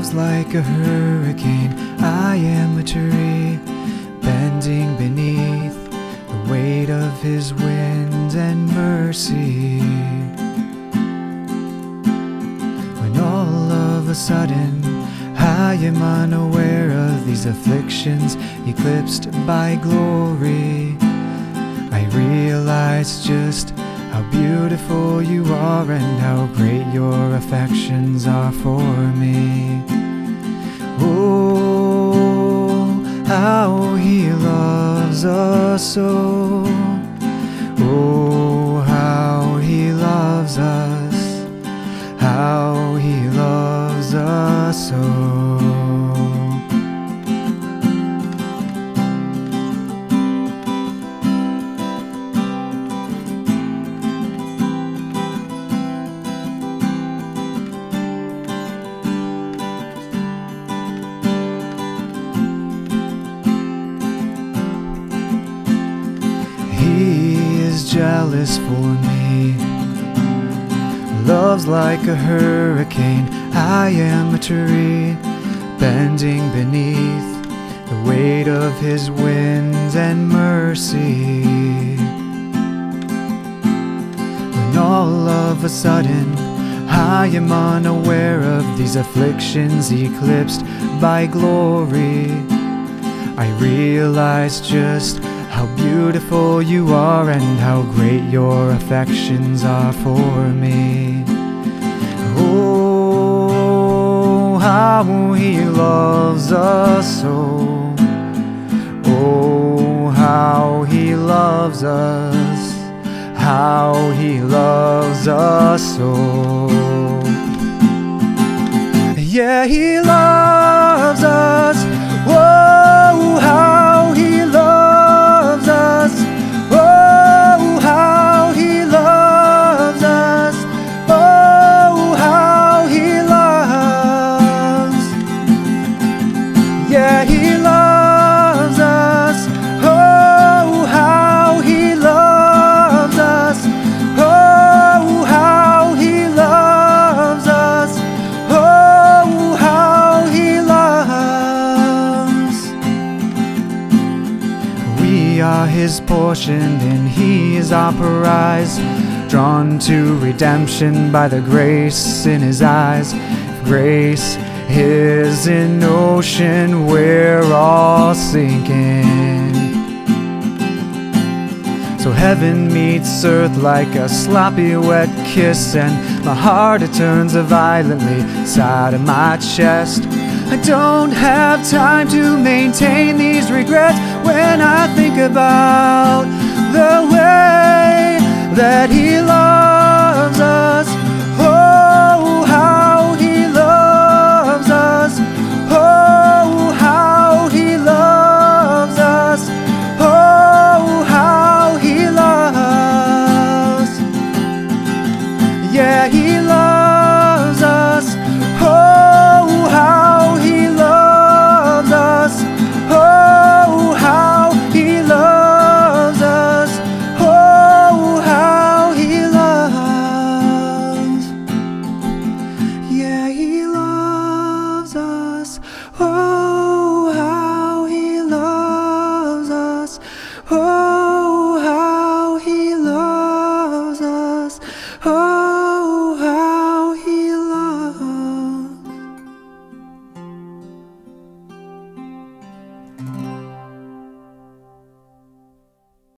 loves like a hurricane. I am a tree bending beneath the weight of his wind and mercy. When all of a sudden I am unaware of these afflictions, eclipsed by glory, I realize just how beautiful you are and how great your affections are for me. Oh, how he loves us so. Oh, how he loves us. How he loves us so. Jealous for me. Loves like a hurricane. I am a tree bending beneath the weight of his winds and mercy. When all of a sudden I am unaware of these afflictions eclipsed by glory. I realize just how beautiful you are and how great your affections are for me. Oh, how he loves us so. Oh, how he loves us. How he loves us so. Yeah, he loves us. Yeah, he loves us. Oh, how he loves us. Oh, how he loves us. Oh, how he loves. We are his portion, and he is our prize. Drawn to redemption by the grace in his eyes. Grace is an ocean, we're all sinking. So heaven meets earth like a sloppy wet kiss, and my heart it turns violently inside of my chest. I don't have time to maintain these regrets when I think about the way that He